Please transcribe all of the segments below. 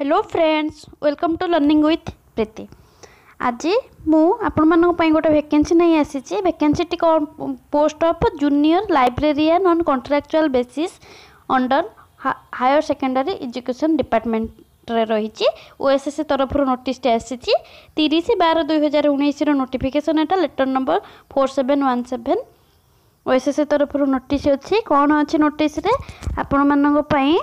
hello friends welcome to learning with Preeti ଆଜି ମୁଁ ଆପଣମାନଙ୍କ ପାଇଁ ଗୋଟେ ଭେକେନ୍ସି ନେଇ ଆସିଛି ଭେକେନ୍ସିଟି କ'ଣ post of junior librarian on contractual basis under higher secondary education ଡିପାର୍ଟମେଣ୍ଟରେ ରହିଛି ଓଏସ୍ଏସ୍ସି ତରଫରୁ ନୋଟିସ୍ଟି ଆସିଛି ତିରିଶ ବାର ଦୁଇ ହଜାର ଉଣେଇଶର ନୋଟିଫିକେସନ୍ ଏଇଟା letter number four seven one seven OSSSC ତରଫରୁ ନୋଟିସ୍ ଅଛି କ'ଣ ଅଛି ନୋଟିସ୍ରେ ଆପଣମାନଙ୍କ ପାଇଁ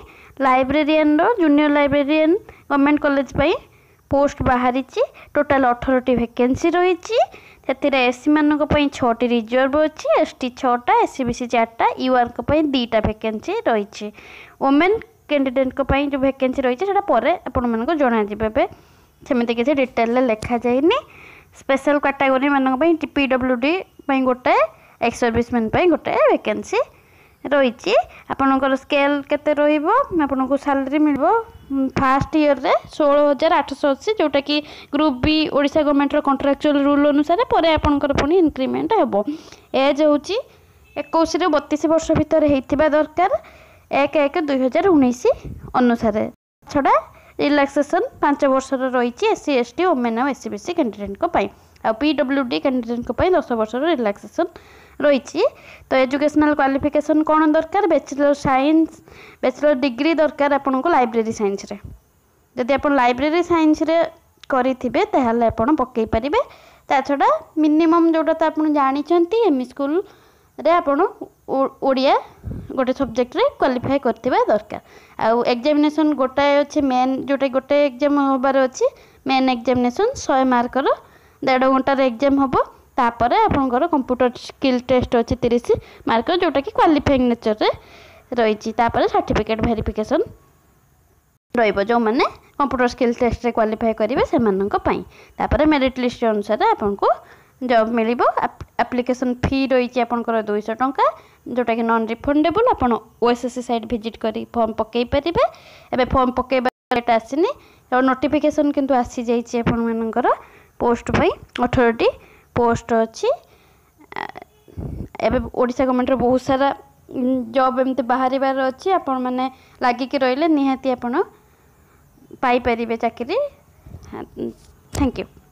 ଲାଇବ୍ରେରିଆନ୍ର ଜୁନିୟର୍ ଲାଇବ୍ରେରିଆନ୍ ଗଭର୍ଣ୍ଣମେଣ୍ଟ କଲେଜ ପାଇଁ ପୋଷ୍ଟ ବାହାରିଛି ଟୋଟାଲ୍ ଅଠରଟି ଭେକେନ୍ସି ରହିଛି ସେଥିରେ ସି ମାନଙ୍କ ପାଇଁ ଛଅଟି ରିଜର୍ଭ ଅଛି ଏସ୍ ଟି ଛଅଟା ଏସ୍ ସି ବି ସି ଚାରିଟା ୟୁଆର୍ଙ୍କ ପାଇଁ ଦୁଇଟା ଭେକେନ୍ସି ରହିଛି ଓମେନ୍ କ୍ୟାଣ୍ଡିଡ଼େଟ୍ଙ୍କ ପାଇଁ ଯେଉଁ ଭେକେନ୍ସି ରହିଛି ସେଇଟା ପରେ ଆପଣମାନଙ୍କୁ ଜଣାଯିବ ଏବେ ସେମିତି କିଛି ଡିଟେଲ୍ରେ ଲେଖାଯାଇନି ସ୍ପେଶାଲ୍ କାଟାଗୋରୀମାନଙ୍କ ପାଇଁ ପି ଡବ୍ଲୁ ଡି ପାଇଁ ଗୋଟାଏ ଏକ୍ସ ସର୍ଭିସମ୍ୟାନ୍ ପାଇଁ ଗୋଟାଏ ଭେକେନ୍ସି ରହିଛି ଆପଣଙ୍କର ସ୍କେଲ୍ କେତେ ରହିବ ଆପଣଙ୍କୁ ସାଲାରୀ ମିଳିବ ଫାଷ୍ଟ ଇୟର୍ରେ ଷୋହଳ ହଜାର ଆଠଶହ ଅଶୀ ଯେଉଁଟାକି ଗ୍ରୁପ୍ ବି ଓଡ଼ିଶା ଗଭର୍ଣ୍ଣମେଣ୍ଟର କଣ୍ଟ୍ରାକ୍ଚୁଆଲ୍ ରୁଲ୍ ଅନୁସାରେ ପରେ ଆପଣଙ୍କର ପୁଣି ଇନକ୍ରିମେଣ୍ଟ ହେବ ଏଜ୍ ହେଉଛି ଏକୋଇଶରୁ ବତିଶ ବର୍ଷ ଭିତରେ ହେଇଥିବା ଦରକାର ଏକ ଏକ ଦୁଇ ହଜାର ଉଣେଇଶ ଅନୁସାରେ ଛଡ଼ା ରିଲାକ୍ସେସନ୍ ପାଞ୍ଚ ବର୍ଷର ରହିଛି S C S T women ଆଉ ଏସ୍ ସି ବି ସି କ୍ୟାଣ୍ଡିଡେଟ୍ଙ୍କ ପାଇଁ ଆଉ ପି ଡବ୍ଲ୍ୟୁ ଡି କ୍ୟାଣ୍ଡିଡେଟ୍ଙ୍କ ପାଇଁ ଦଶ ବର୍ଷର ରିଲାକ୍ସେସନ୍ রয়েছে তো এজুকেশনাল কোয়ালিফিকেশন কোণ দরকার ব্যাচেলর সাইন্স ব্যাচেলর ডিগ্রি দরকার আপনার লাইব্রেরি সাইন্সরে যদি আপনার লাইব্রেরি সাইন্সরে করে তাহলে আপনার পকাই পারে তা ছড়া মিনিমম যেটা তো আপনার জাঁচান এমি স্কুলরে আপনার ওড়িয়া গোটে সবজেক্টরে কোয়ালিফাই করতে দরকার আগজামিনেসন গোটায় অছে মেন যেটা গোটে এক্সাম হবার অছে মেন এক্সামিনেসন শহে মার্কর দেড় ঘণ্টার এক্সাম হব ତାପରେ ଆପଣଙ୍କର କମ୍ପ୍ୟୁଟର ସ୍କିଲ୍ ଟେଷ୍ଟ ଅଛି ତିରିଶ ମାର୍କ ଯେଉଁଟାକି କ୍ୱାଲିଫାଇଙ୍ଗ ନେଚର୍ରେ ରହିଛି ତାପରେ ସାର୍ଟିଫିକେଟ୍ ଭେରିଫିକେସନ୍ ରହିବ ଯେଉଁମାନେ କମ୍ପ୍ୟୁଟର ସ୍କିଲ୍ ଟେଷ୍ଟରେ କ୍ୱାଲିଫାଏ କରିବେ ସେମାନଙ୍କ ପାଇଁ ତାପରେ ମେରିଟ୍ ଲିଷ୍ଟ ଅନୁସାରେ ଆପଣଙ୍କୁ ଜବ୍ ମିଳିବ ଆପ୍ଲିକେସନ୍ ଫି ରହିଛି ଆପଣଙ୍କର ଦୁଇଶହ ଟଙ୍କା ଯେଉଁଟାକି ନନ୍ ରିଫଣ୍ଡେବୁଲ୍ ଆପଣ ଓ ଏସ୍ ସାଇଟ୍ ଭିଜିଟ୍ କରି ଫର୍ମ ପକାଇ ପାରିବେ ଏବେ ଫର୍ମ ପକାଇବା ଡେଟ୍ ଆସିନି ନୋଟିଫିକେସନ୍ କିନ୍ତୁ ଆସିଯାଇଛି ଆପଣମାନଙ୍କର ପୋଷ୍ଟ ପାଇଁ ଅଠରଟି ପୋଷ୍ଟ ଅଛି ଏବେ ଓଡ଼ିଶା ଗଭର୍ଣ୍ଣମେଣ୍ଟର ବହୁତ ସାରା ଜବ୍ ଏମିତି ବାହାରିବାର ଅଛି ଆପଣମାନେ ଲାଗିକି ରହିଲେ ନିହାତି ଆପଣ ପାଇପାରିବେ ଚାକିରି ଥ୍ୟାଙ୍କ ୟୁ